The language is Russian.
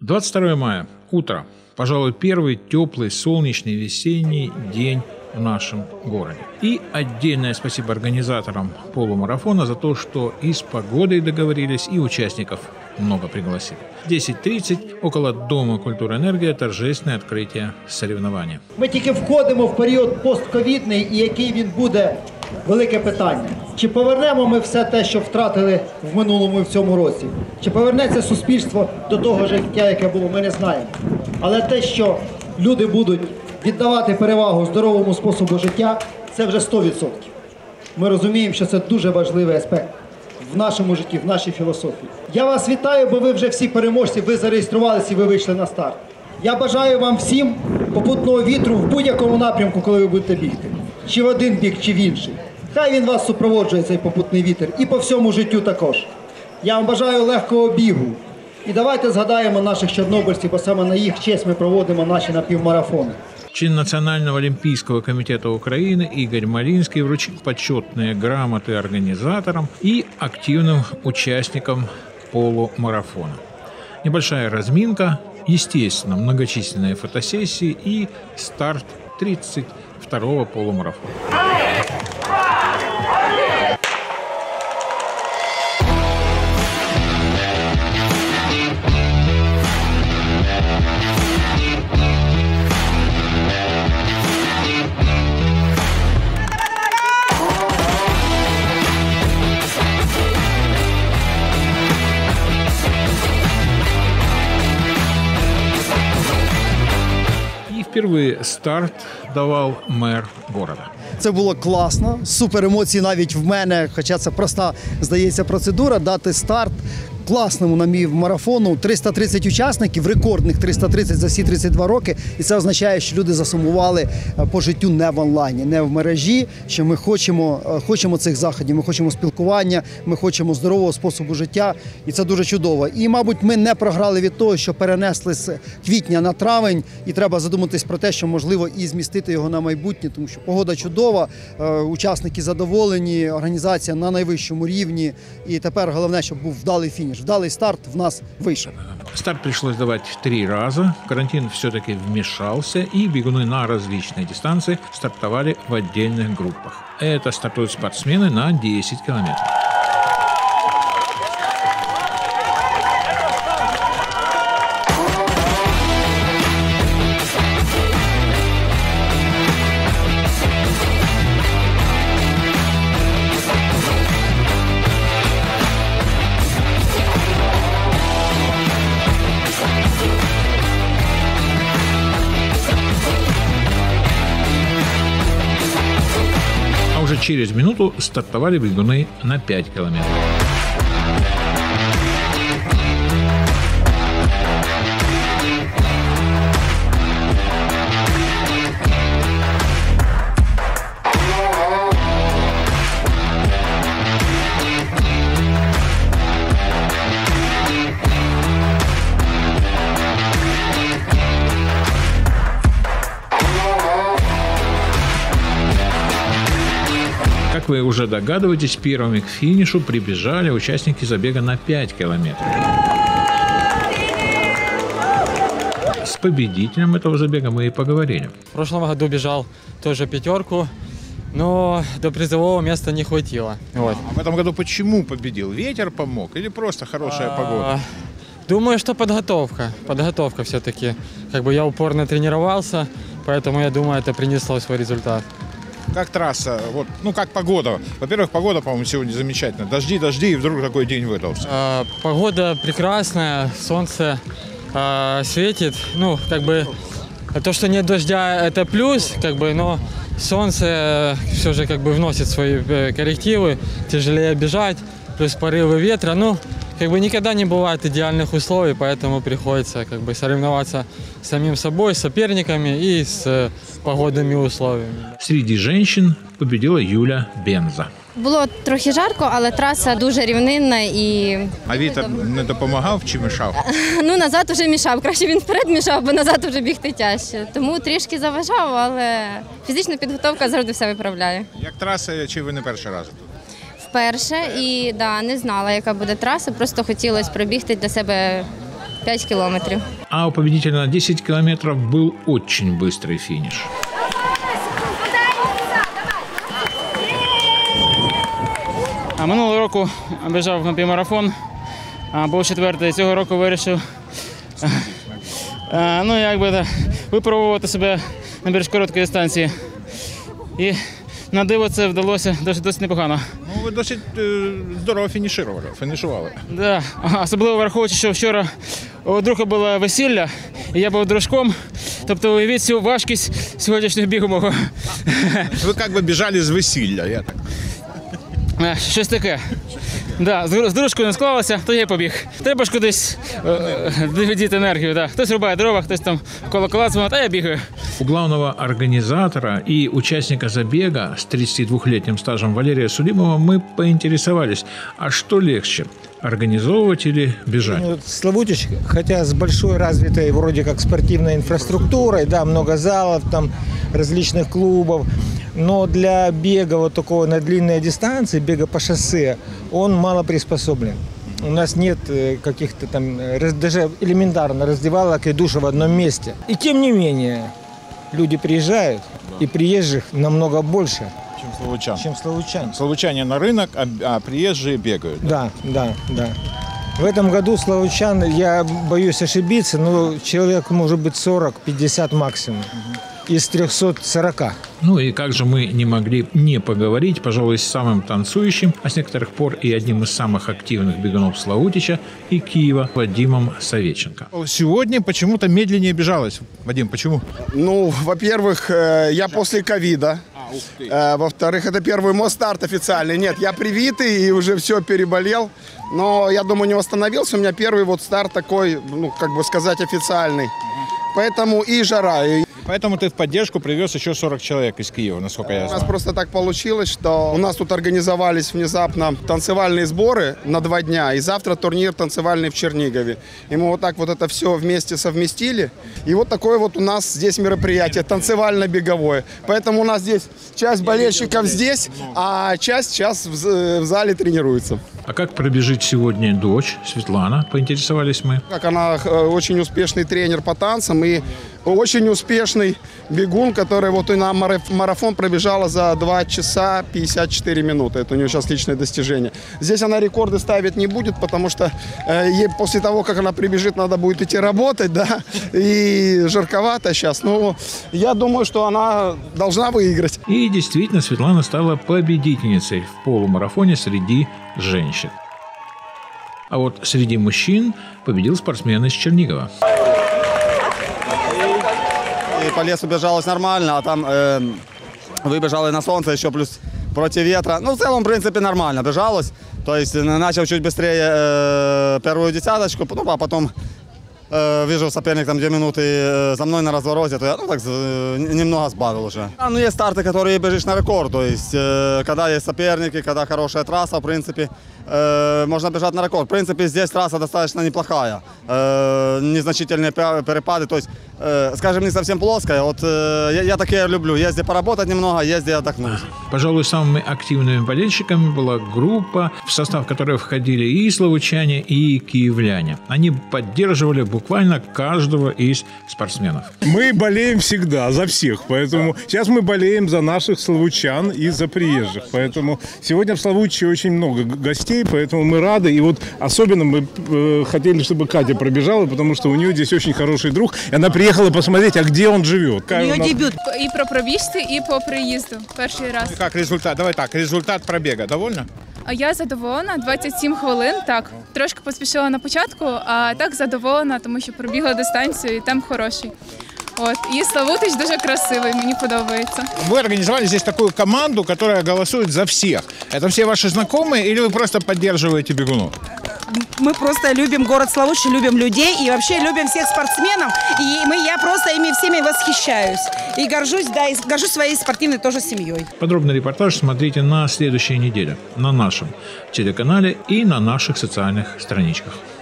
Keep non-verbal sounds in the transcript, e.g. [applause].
22 мая. Утро. Пожалуй, первый теплый, солнечный, весенний день в нашем городе. И отдельное спасибо организаторам полумарафона за то, что и с погодой договорились, и участников много пригласили. 10.30 около Дома культуры энергия торжественное открытие соревнования. Ми тільки входимо в період постковідний, і який він буде Велике питання. Чи повернемо ми все те, що втратили в минулому і в цьому році? Чи повернеться суспільство до того життя, яке було, ми не знаємо. Але те, що люди будуть віддавати перевагу здоровому способу життя, це вже 100%. Ми розуміємо, що це дуже важливий аспект в нашому житті, в нашій філософії. Я вас вітаю, бо ви вже всі переможці, ви зареєструвалися і ви вийшли на старт. Я бажаю вам всім попутного вітру в будь-якому напрямку, коли ви будете бігти. Чи в один бік, чи в інший. Хай він вас супроводжує, цей попутний вітер, і по всьому життю також. Я вам бажаю легкого бігу. І давайте згадаємо наших чорнобильців, бо саме на їх честь ми проводимо наші напівмарафони. Член Национального олимпийского комитета Украины Игорь Малинский вручил почетные грамоты организаторам и активным участникам полумарафона. Небольшая разминка, естественно, многочисленные фотосессии и старт 32-го полумарафона. И впервые старт давал мэр города. Це було класно, супер емоції навіть в мене, хоча це проста, здається, процедура, дати старт класному на мій марафону. 330 учасників, рекордних 330 за всі 32 роки. І це означає, що люди засумували е, по життю не в онлайні, не в мережі. Що ми хочемо, е, хочемо цих заходів, ми хочемо спілкування, ми хочемо здорового способу життя, і це дуже чудово. І, мабуть, ми не програли від того, що перенесли з квітня на травень, і треба задуматись про те, що можливо і змістити його на майбутнє, тому що погода чудова, е, учасники задоволені, організація на найвищому рівні. І тепер головне, щоб був вдалий фініш. Вдалий старт в нас вийшов. Старт пришлось давать три раза. Карантин все-таки вмешался, и бегуны на различные дистанции стартовали в отдельных группах. Это стартуют спортсмены на 10 километров. Через минуту стартовали бегуны на 5 километров. Уже догадываетесь, первыми к финишу прибежали участники забега на 5 километров. С победителем этого забега мы и поговорили. В прошлом году бежал тоже пятерку, но до призового места не хватило. Вот. А в этом году почему победил? Ветер помог или просто хорошая погода? А, Думаю, что подготовка. Подготовка все-таки. Как бы я упорно тренировался, поэтому я думаю, это принесло свой результат. Как трасса? Вот, ну как погода? Во-первых, погода, по-моему, сегодня замечательная. Дожди, дожди, и вдруг такой день выдался. А, Погода прекрасная, солнце а, светит. Ну, как бы то, что нет дождя, это плюс, как бы, но солнце все же как бы вносит свои э, коррективы, тяжелее бежать, плюс порывы ветра. Ну, как бы никогда не бывает идеальных условий, поэтому приходится как бы соревноваться с самим собой, с соперниками и с э, погодными условиями. Среди женщин победила Юля Бенза. Було трохи жарко, але траса дуже рівнинна і А вітер не допомагав чи мішав? [laughs] ну назад вже мішав. Краще він вперед мішав, бо назад вже бігти тяжче. Тому трішки заважав, але фізична підготовка завжди все виправляє. Як траса, чи ви не перший раз тут? Вперше і да, не знала, яка буде траса. Просто хотілося пробігти для себе 5 кілометрів. А у победителя на 10 километров был очень быстрый финиш. А минулого року біжав на півмарафон, а був четвертий. Цього року вирішив а, ну, якби, да, випробувати себе на більш короткій дистанції. І на диво це вдалося досить, досить непогано. Ви досить е, здорово фінішували. фінішували. Да. Особливо враховуючи, що вчора у друга було весілля, і я був дружком. Тобто уявіть цю важкість сьогоднішнього бігу мого. Ви як би біжали з весілля, я так. Е, Щось таке. Да, з з дружкою не склалося, то я й побіг. Треба ж кудись е, доведіти енергію. Да. Хтось рубає дрова, хтось там колокола дзвонить, а я бігаю. У главного организатора и участника забега с 32-летним стажем Валерия Сулимова мы поинтересовались, а что легче, организовывать или бежать? Ну, Славутич, хотя с большой развитой вроде как спортивной инфраструктурой, да, много залов, там различных клубов, но для бега вот такого на длинные дистанции, бега по шоссе, он мало приспособлен. У нас нет э, каких-то там, э, даже элементарно раздевалок и душа в одном месте. И тем не менее, люди приезжают, и приезжих намного больше, Чим словучан. чем славучан. Словучане на рынок, а, а приезжие бегают. Да, да, да. В этом году Славучан, я боюсь ошибиться, но человек может быть 40-50 максимум. Из 340. Ну и как же мы не могли не поговорить, пожалуй, с самым танцующим, а с некоторых пор и одним из самых активных бегунов Славутича и Киева Вадимом Советченко. Сегодня почему-то медленнее бежалось. Вадим, почему? Ну, во-первых, э, я после ковида. Э, Во-вторых, это первый мой старт официальный. Нет, я привитый и уже все переболел. Но я думаю, не восстановился. У меня первый вот старт такой, ну, как бы сказать, официальный. Поэтому и жара. И Поэтому ты в поддержку привез еще 40 человек из Киева, насколько я у нас знаю. просто так получилось, что у нас тут организовались внезапно танцевальные сборы на два дня. И завтра турнир танцевальный в Чернигове. И мы вот так вот это все вместе совместили. И вот такое вот у нас здесь мероприятие танцевально-беговое. Поэтому у нас здесь часть болельщиков здесь, а часть сейчас в зале тренируется. А как пробежит сегодня дочь Светлана, поинтересовались мы. Как она э, очень успешный тренер по танцам и очень успешный бегун, который вот и на мараф- марафон пробежала за 2 часа 54 минуты. Это у нее сейчас личное достижение. Здесь она рекорды ставить не будет, потому что э, ей после того, как она прибежит, надо будет идти работать, да, и жарковато сейчас. Ну, я думаю, что она должна выиграть. И действительно, Светлана стала победительницей в полумарафоне среди женщин. А вот среди мужчин победил спортсмен из Чернигова. И по лесу бежалось нормально, а там э, выбежали на солнце еще плюс против ветра. Ну, в целом, в принципе, нормально бежалось. То есть начал чуть быстрее э, первую десяточку, ну, а потом э, вижу соперник там две минуты э, за мной на развороте, то я ну, так э, немного сбавил уже. А, ну, есть старты, которые бежишь на рекорд, то есть э, когда есть соперники, когда хорошая трасса, в принципе, э, можно бежать на рекорд. В принципе, здесь трасса достаточно неплохая, э, незначительные перепады, то есть, э, скажем, не совсем плоская. Вот э, я, я такие люблю, езди поработать немного, езди отдохнуть. Пожалуй, самыми активными болельщиками была группа, в состав которой входили и славучане, и киевляне. Они поддерживали буквально каждого из спортсменов. Мы болеем всегда за всех, поэтому сейчас мы болеем за наших славучан и за приезжих. Поэтому сегодня в Славутиче очень много гостей, поэтому мы рады. И вот особенно мы э, хотели, чтобы Катя пробежала, потому что у нее здесь очень хороший друг. И она приехала посмотреть, а где он живет. У нее У нас- дебют і про пробіжці, і по приїзду. Перший раз. Как результат? Давай так, результат пробега. Довольно? А я задоволена, 27 хвилин. Так, трошки поспішила на початку, а так задоволена, тому що пробігла дистанцію і темп хороший. От і Славутич дуже красивий, мені подобається. Вы организовали здесь такую команду, которая голосует за всех. Это все ваши знакомые или вы просто поддерживаете бегунов? Мы просто любим город Славутич, любим людей и вообще любим всех спортсменов. И мы, я просто ими всеми восхищаюсь. И горжусь, да, и горжусь своей спортивной тоже семьей. Подробный репортаж смотрите на следующей неделе на нашем телеканале и на наших социальных страничках.